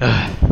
Ugh.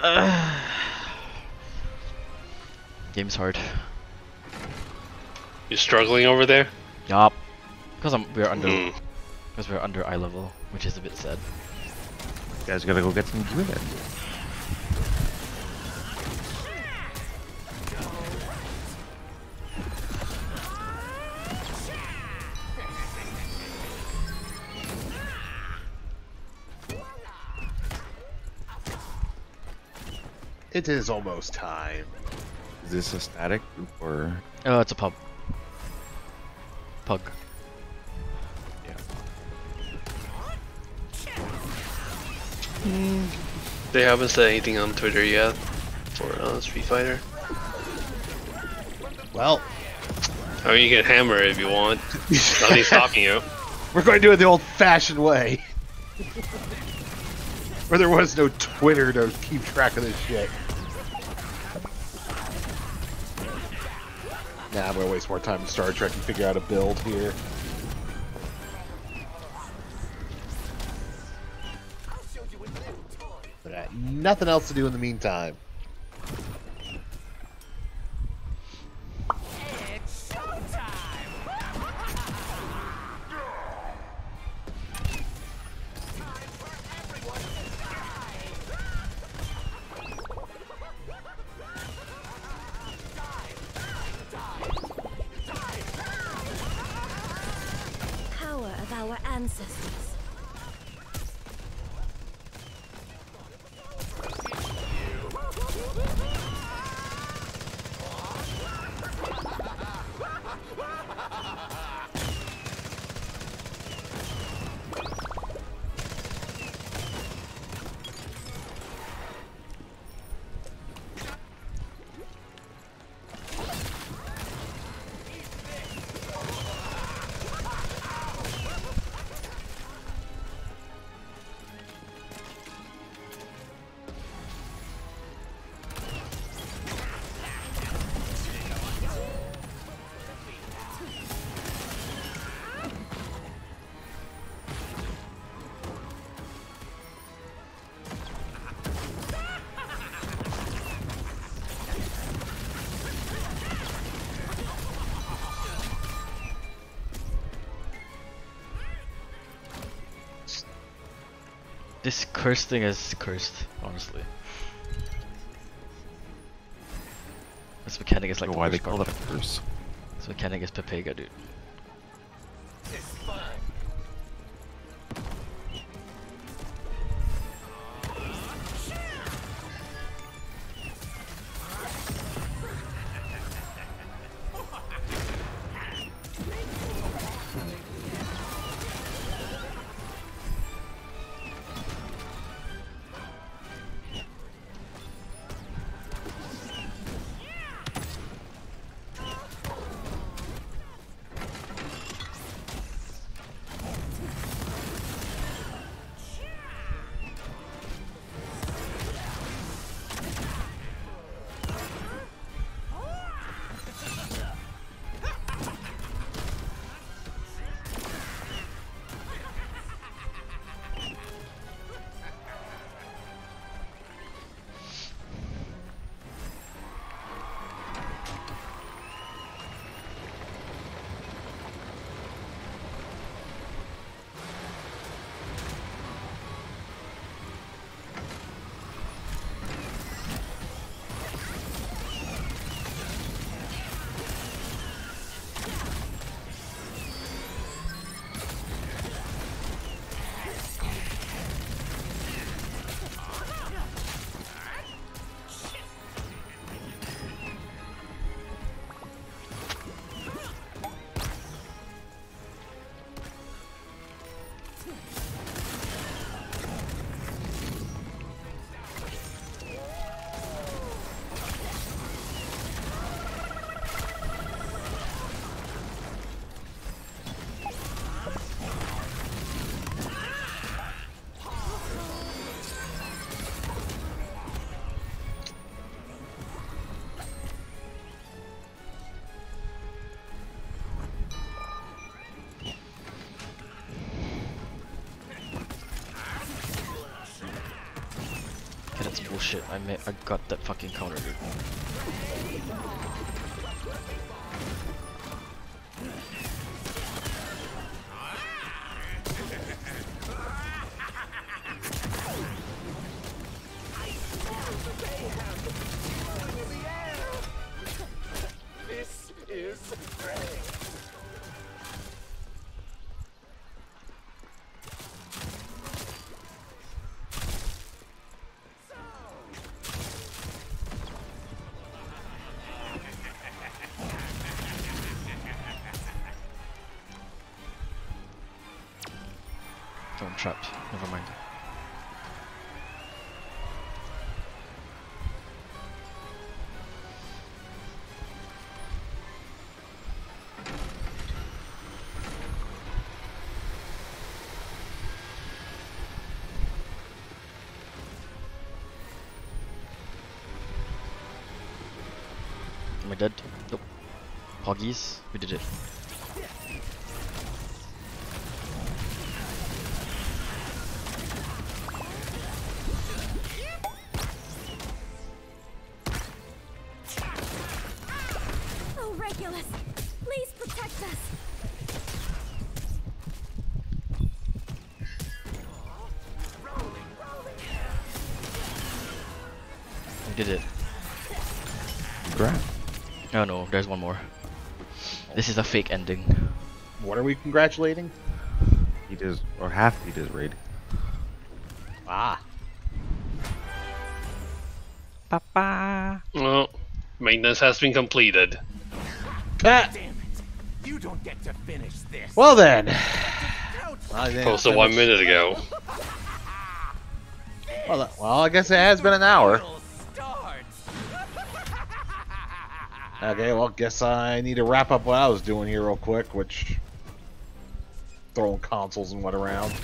Game's hard. You struggling over there? Yup. Because I'm we're under Hmm. because we're under eye level, which is a bit sad. You guys gotta go get some druid. It is almost time. Is this a static group or? Oh, it's a pub. Pug. Yeah. They haven't said anything on Twitter yet for uh, Street Fighter. Well, I mean, you can hammer it if you want. Nothing's stopping you. we're going to do it the old-fashioned way. Where there was no Twitter to keep track of this shit. Nah, I'm gonna waste more time in Star Trek and figure out a build here. But I nothing else to do in the meantime. This cursed thing is cursed, honestly. This mechanic is like why they call it a curse. This mechanic is Pepega, dude. Bullshit. I I got that fucking counter, dude. Trapped. Never mind. Am I dead? Nope. Hoggies, we did it. We did it. Congrats. Oh no, there's one more. This is a fake ending. What are we congratulating? He does, or half he does raid. Ah. Papa. Well, maintenance has been completed. Ah, Damn it! You don't get to finish this. well then. Ouch. I think Posted one minute ago. Well, uh, well, I guess it has been an hour. Okay, well, guess I need to wrap up what I was doing here real quick, which throwing consoles and what around.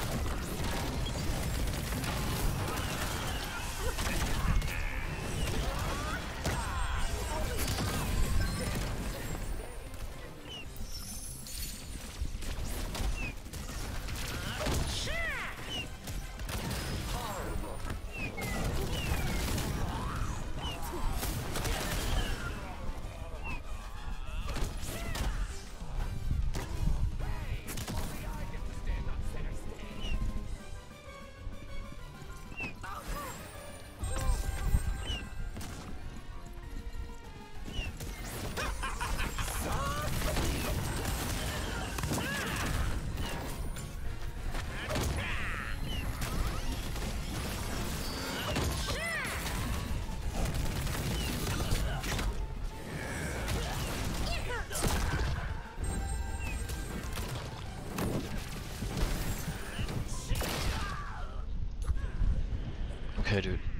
Okay, dude.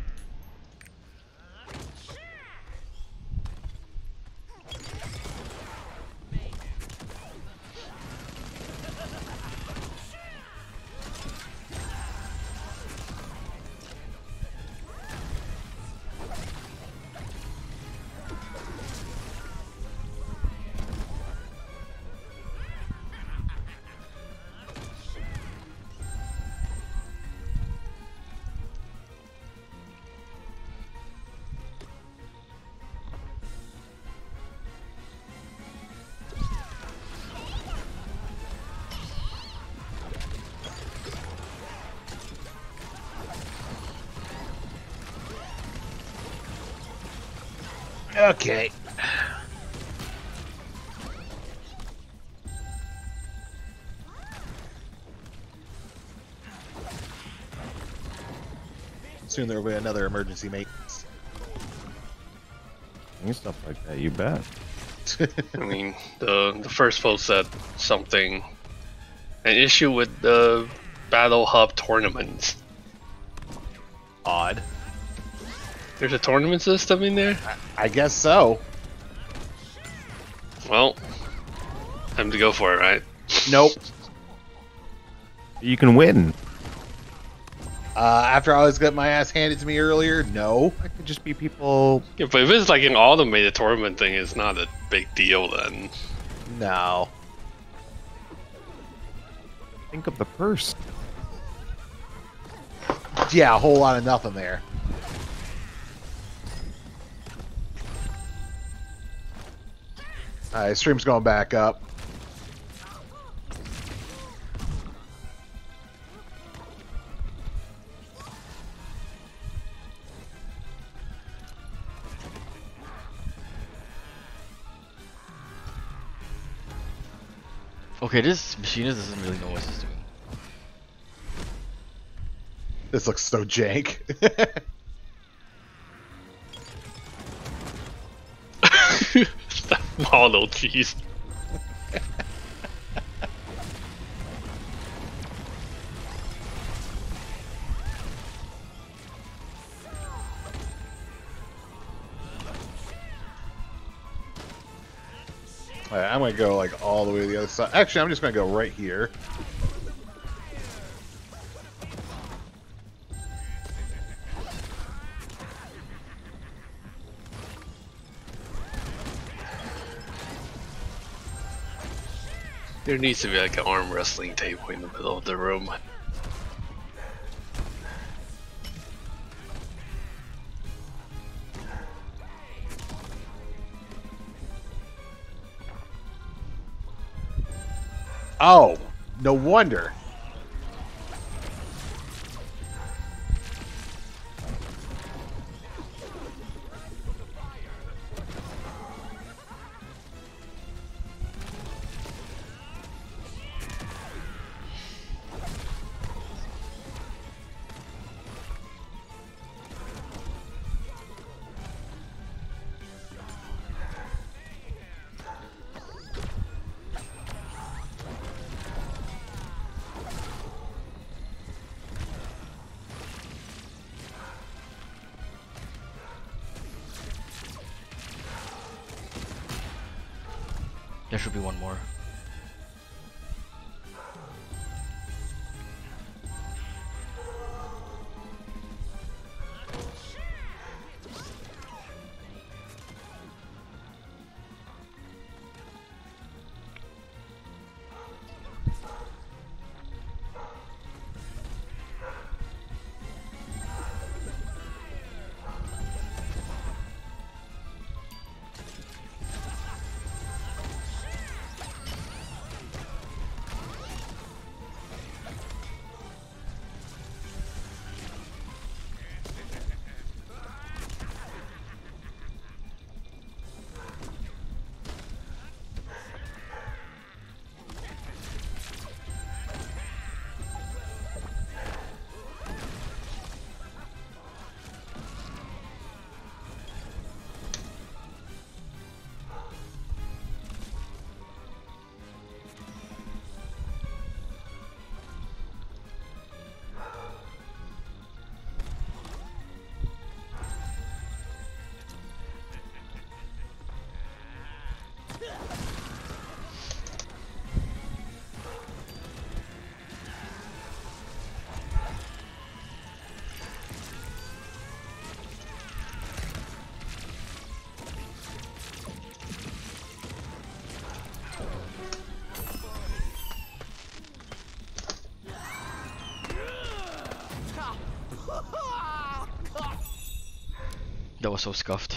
Okay. Soon there will be another emergency mate. And stuff like that, you bet. I mean, the the first post said something, an issue with the Battle Hub tournaments. There's a tournament system in there. I guess so. Well, time to go for it, right? Nope. You can win. Uh, after I was got my ass handed to me earlier, no. That could just be people. Yeah, but if it's like an automated tournament thing, it's not a big deal then. No. Think of the purse. Yeah, a whole lot of nothing there. Alright, stream's going back up. Okay, this machine doesn't really know what he's doing. This looks so jank. that model, jeez. Alright, I'm gonna go like all the way to the other side. Actually, I'm just gonna go right here. There needs to be like an arm wrestling table in the middle of the room. Oh, no wonder. There should be one more. So scuffed.